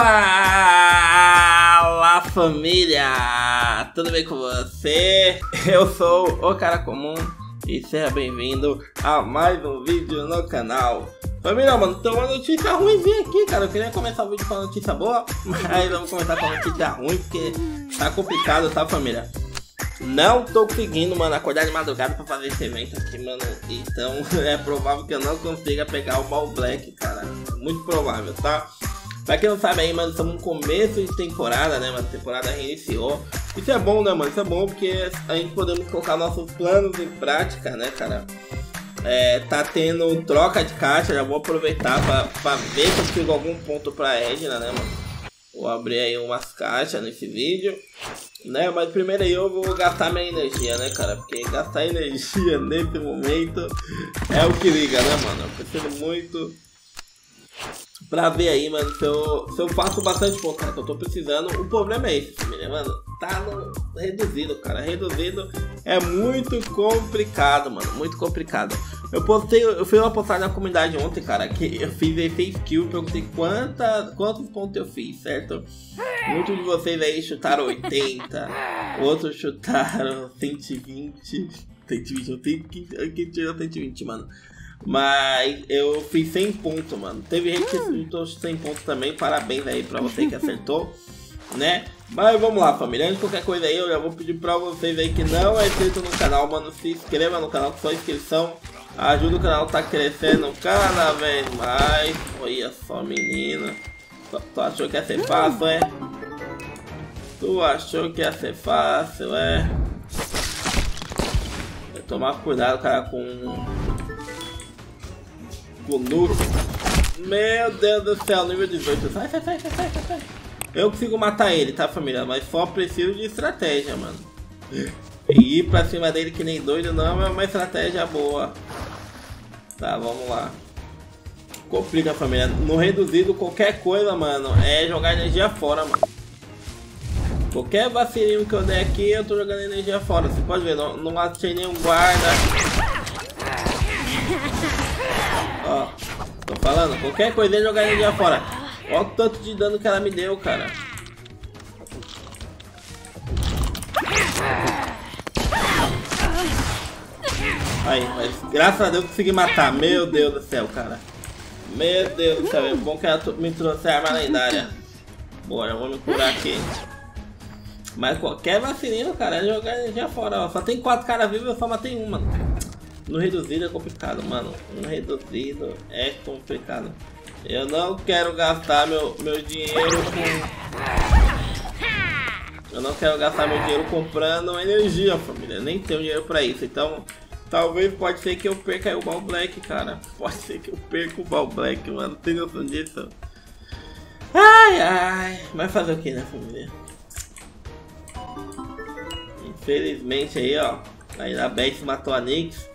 Fala família! Tudo bem com você? Eu sou o Cara Comum e seja bem-vindo a mais um vídeo no canal. Família, mano, tem uma notícia ruimzinha aqui, cara. Eu queria começar o vídeo com uma notícia boa, mas vamos começar com a notícia ruim porque tá complicado, tá, família? Não tô conseguindo, mano, acordar de madrugada pra fazer esse evento aqui, mano. Então é provável que eu não consiga pegar o Ball Black, cara. Muito provável, tá? Pra quem não sabe aí, mano, estamos no começo de temporada, né, mano? Temporada reiniciou. Isso é bom, né, mano? Isso é bom porque a gente podemos colocar nossos planos em prática, né, cara? É, tá tendo troca de caixa, já vou aproveitar pra, pra ver se eu consigo algum ponto pra Edna, né, mano? Vou abrir aí umas caixas nesse vídeo, né? Mas primeiro aí eu vou gastar minha energia, né, cara? Porque gastar energia nesse momento é o que liga, né, mano? Eu preciso muito pra ver aí, mano, se eu, se eu faço bastante ponto, cara, que eu tô precisando. O problema é esse, família, mano. Tá no reduzido, cara. Reduzido é muito complicado, mano. Muito complicado. Eu postei, eu fiz uma postagem na comunidade ontem, cara, que eu fiz esse skill, perguntei quanta, quantos pontos eu fiz, certo? Muitos de vocês aí chutaram 80, outros chutaram 120, 120, 120, 120, mano. Mas eu fiz 100 pontos, mano. Teve gente que acertou 100 pontos também. Parabéns aí pra você que acertou, né? Mas vamos lá, família. Antes de qualquer coisa aí, eu já vou pedir pra vocês aí que não é inscrito no canal, mano. Se inscreva no canal sua inscrição. Ajuda o canal a tá crescendo cada vez mais. Olha só, menina. Tu achou que ia ser fácil, é? Tu achou que ia ser fácil, é? Tomar cuidado, cara, com Conuco. Meu Deus do céu, nível 18. Sai, sai, sai, sai, sai, sai. Eu consigo matar ele, tá, família? Mas só preciso de estratégia, mano. E ir pra cima dele que nem doido não é uma estratégia boa. Tá, vamos lá. Complica, família. No reduzido, qualquer coisa, mano, é jogar energia fora, mano. Qualquer vacilinho que eu der aqui, eu tô jogando energia fora. Você pode ver, não, não achei nenhum guarda. Falando, qualquer coisinha jogar energia fora. Olha o tanto de dano que ela me deu, cara. Aí, mas graças a Deus consegui matar. Meu Deus do céu, cara. Meu Deus do céu, é bom que ela me trouxe a arma lendária. Bora, vou me curar aqui. Mas qualquer vacilinho, cara, é jogar energia fora. Ó. Só tem quatro caras vivos, eu só matei um, mano. No reduzido é complicado, mano. No reduzido é complicado. Eu não quero gastar meu, meu dinheiro com... Eu não quero gastar meu dinheiro comprando energia, família. Nem tenho dinheiro pra isso. Então, talvez pode ser que eu perca o Ball Black, cara. Pode ser que eu perca o Ball Black, mano. Tem noção disso? Ai, ai. Mas fazer o que, né, família? Infelizmente aí, ó. Aí a Beth matou a Nix.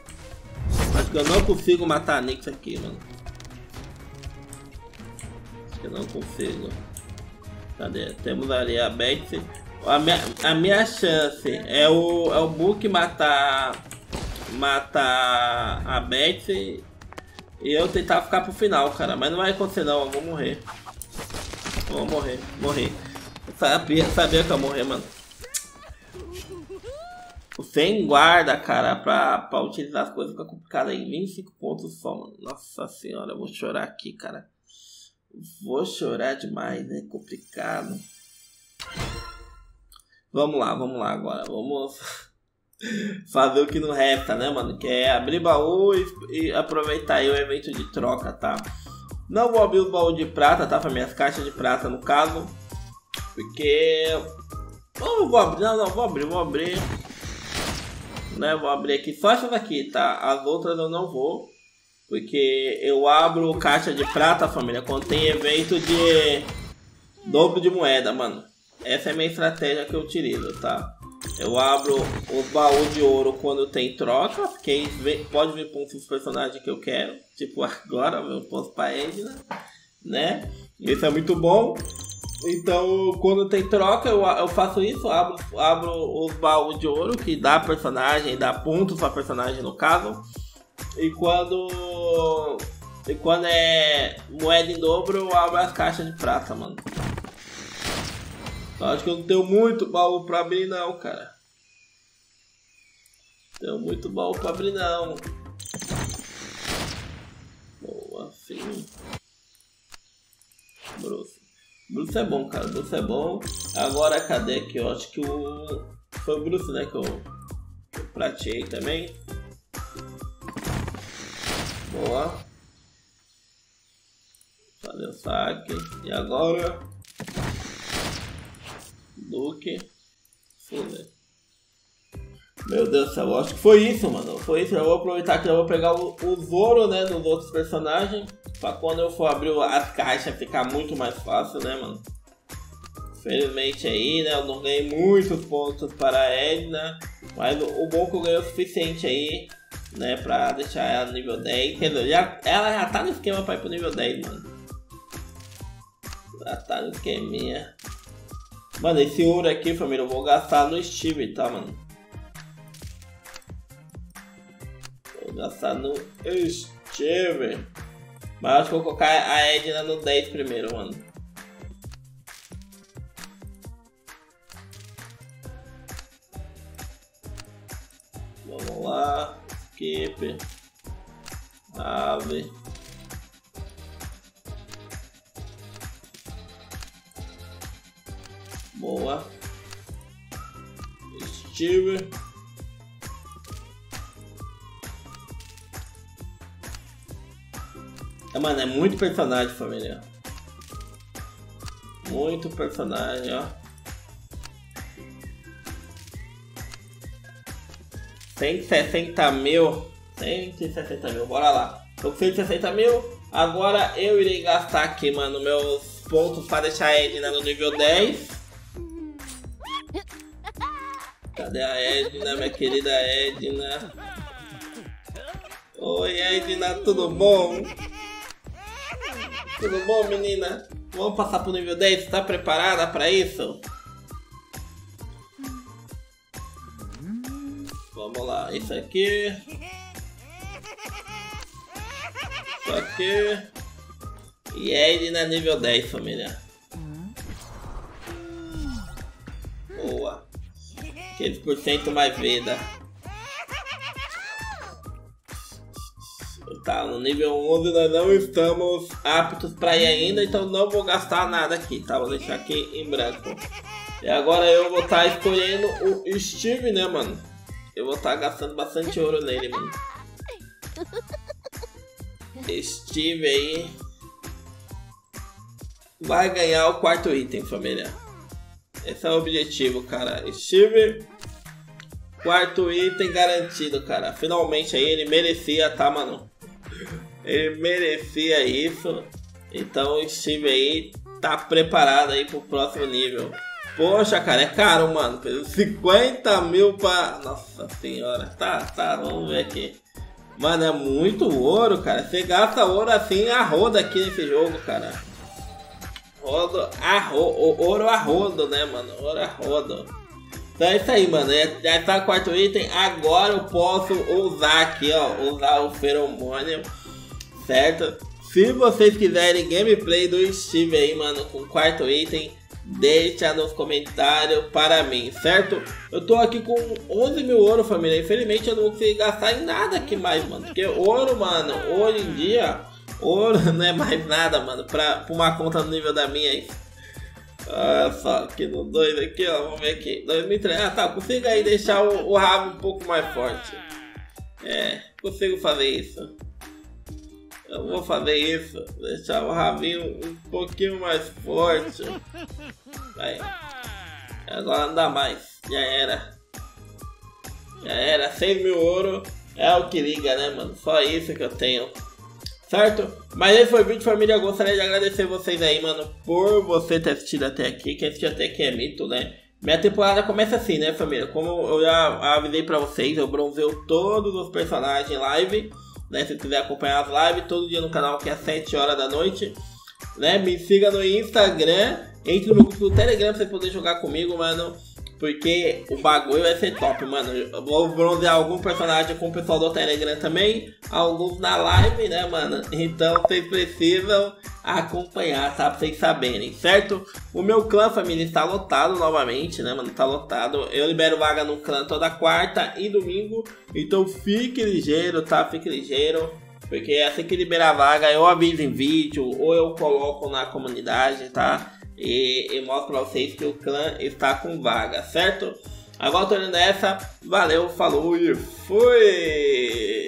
Eu não consigo matar Nix aqui, mano. Acho que eu não consigo. Cadê? Temos ali a Beth. A minha, a minha chance é o, é o Book matar, matar a Beth e eu tentar ficar pro final, cara. Mas não vai acontecer não, eu vou morrer. Vou morrer, morrer. Sabia, sabia que eu ia morrer, mano. Sem guarda, cara, pra, pra utilizar as coisas fica complicado aí. 25 pontos só, mano. Nossa senhora, eu vou chorar aqui, cara. Vou chorar demais, é complicado. Vamos lá, vamos lá agora. Vamos fazer o que não resta, né, mano? Que é abrir baú e, e aproveitar aí o evento de troca, tá? Não vou abrir o baú de prata, tá? Para minhas caixas de prata, no caso. Porque... Não vou abrir, não, não, vou abrir, vou abrir né? Vou abrir aqui só essas aqui, tá? As outras eu não vou. Porque eu abro caixa de prata, família, quando tem evento de dobro de moeda, mano. Essa é a minha estratégia que eu utilizo, tá? Eu abro o baú de ouro quando tem troca, porque pode vir com os personagens que eu quero. Tipo agora, meu posto pra Edna, né? Isso é muito bom. Então, quando tem troca, eu, eu faço isso, abro, abro os baús de ouro, que dá personagem, dá pontos pra personagem no caso. E quando. E quando é moeda em dobro, eu abro as caixas de prata, mano. Acho que eu não tenho muito baú pra abrir não, cara. Tenho muito baú pra abrir não. Boa, filho. Bruce é bom, cara. Bruce é bom. Agora cadê que eu acho que o. Foi o Bruce, né? Que eu, eu prateei também. Boa. Fazer o saque. E agora. Duque. Fuder. Meu Deus do céu, acho que foi isso, mano. Foi isso. Eu vou aproveitar que eu vou pegar o, o Zoro, né, dos outros personagens. Pra quando eu for abrir as caixas ficar muito mais fácil, né, mano? Infelizmente aí, né, eu não ganhei muitos pontos para a Edna. Mas o, o bom que eu ganhei o suficiente aí, né, pra deixar ela no nível 10. Quer dizer, já, ela já tá no esquema pra ir pro nível 10, mano. Já tá no esqueminha. Mano, esse ouro aqui, família, eu vou gastar no Steve, tá, mano? Gastar no Steve. Mas acho que vou colocar a Edna no 10 primeiro, mano. Vamos lá. Skip. Ave. Boa. Steve. Mano, é muito personagem, família. Muito personagem, ó. 160 mil. 160 mil, bora lá. Tô com 160 mil. Agora eu irei gastar aqui, mano, meus pontos para deixar Edna no nível 10. Cadê a Edna, minha querida Edna? Oi, Edna, tudo bom? Tudo bom, menina? Vamos passar pro nível 10? Tá preparada para isso? Vamos lá, isso aqui. Isso aqui. E Edna nível 10, família. Boa. 15% mais vida. Tá, no nível 11 nós não estamos aptos para ir ainda, então não vou gastar nada aqui, tá? Vou deixar aqui em branco. E agora eu vou estar tá escolhendo o Steve, né, mano? Eu vou estar tá gastando bastante ouro nele, mano. Steve aí vai ganhar o quarto item, família. Esse é o objetivo, cara. Steve, quarto item garantido, cara. Finalmente aí ele merecia, tá, mano? Ele merecia isso. Então o Steve aí tá preparado aí pro próximo nível. Poxa, cara, é caro, mano. 50 mil pra. Nossa senhora. Tá, tá, vamos ver aqui. Mano, é muito ouro, cara. Você gasta ouro assim a roda aqui nesse jogo, cara. Rodo a ro... ouro a rodo, né, mano? Ouro a rodo. Então é isso aí, mano. Já tá o quarto item. Agora eu posso usar aqui, ó. Usar o feromônio certo? Se vocês quiserem gameplay do Steve aí, mano, com o quarto item, deixa nos comentários para mim, certo? Eu tô aqui com 11 mil ouro, família. Infelizmente eu não vou conseguir gastar em nada aqui mais, mano. Porque ouro, mano, hoje em dia, ouro não é mais nada, mano, pra, pra uma conta no nível da minha aí. Olha só, aqui no 2 aqui, ó, vamos ver aqui. 2003, ah tá, consigo aí deixar o, o rabo um pouco mais forte. É, consigo fazer isso. Eu vou fazer isso, deixar o rabinho um pouquinho mais forte. Aí. Agora não dá mais, já era. Já era, 6 mil ouro é o que liga, né, mano? Só isso que eu tenho. Certo? Mas esse foi o vídeo, família. Eu gostaria de agradecer vocês aí, mano, por você ter assistido até aqui. Quem assistiu até aqui é mito, né? Minha temporada começa assim, né, família? Como eu já avisei pra vocês, eu bronzeo todos os personagens em live né? Se quiser acompanhar as lives todo dia no canal que é às 7 horas da noite, né? Me siga no Instagram, entre no grupo do Telegram pra você poder jogar comigo, mano. Porque o bagulho vai ser top, mano. Eu vou bronzear algum personagem com o pessoal do Telegram também. Alguns na live, né, mano? Então vocês precisam acompanhar, tá? Pra vocês saberem, certo? O meu clã família está lotado novamente, né, mano? Tá lotado. Eu libero vaga no clã toda quarta e domingo. Então fique ligeiro, tá? Fique ligeiro. Porque assim que liberar vaga, eu aviso em vídeo ou eu coloco na comunidade, tá? E, e mostro pra vocês que o clã está com vaga, certo? Agora tô indo nessa. Valeu, falou e fui!